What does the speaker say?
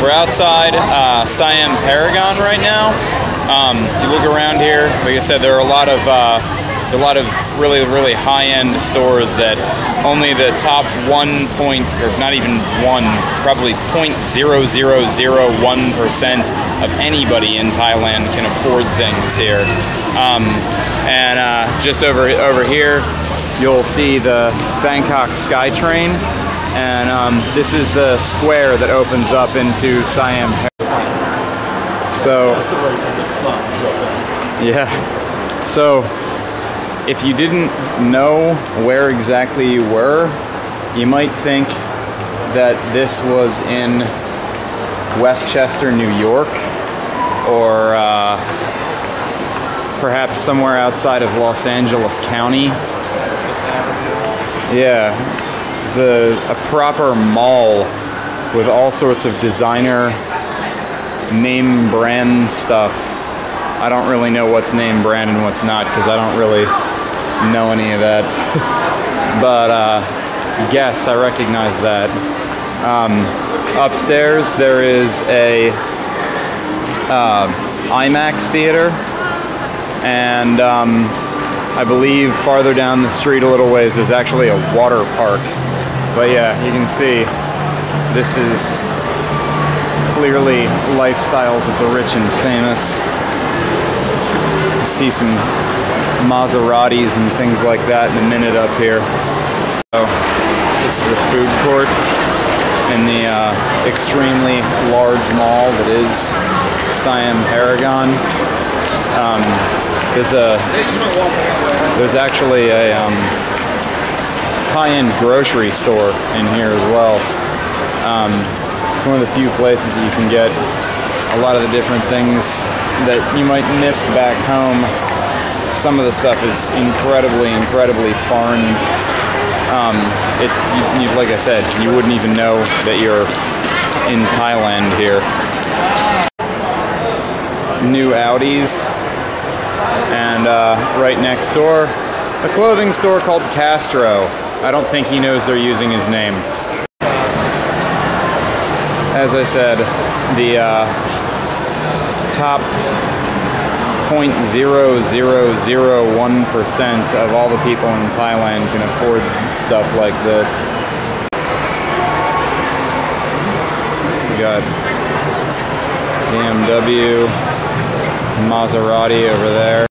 We're outside uh, Siam Paragon right now. Um, you look around here. Like I said, there are a lot of uh, a lot of really really high-end stores that only the top one point or not even one, probably 0.0001 percent of anybody in Thailand can afford things here. Um, and uh, just over over here, you'll see the Bangkok SkyTrain and um, this is the square that opens up into Siam. So, yeah. So, if you didn't know where exactly you were, you might think that this was in Westchester, New York, or uh, perhaps somewhere outside of Los Angeles County. Yeah, it's a, a proper mall with all sorts of designer name brand stuff. I don't really know what's name brand and what's not because I don't really know any of that. but uh, guess I recognize that. Um, upstairs there is a uh, IMAX theater and um, I believe farther down the street a little ways there's actually a water park but yeah, you can see this is clearly lifestyles of the rich and famous. See some Maseratis and things like that in a minute up here. So this is the food court in the uh, extremely large mall that is Siam Paragon. Um, there's a there's actually a um, high-end grocery store in here as well. Um, it's one of the few places that you can get a lot of the different things that you might miss back home. Some of the stuff is incredibly, incredibly foreign. Um, it, you, you, like I said, you wouldn't even know that you're in Thailand here. New Audis, and uh, right next door, a clothing store called Castro. I don't think he knows they're using his name. As I said, the uh, top 0.0001% of all the people in Thailand can afford stuff like this. We got BMW, some Maserati over there.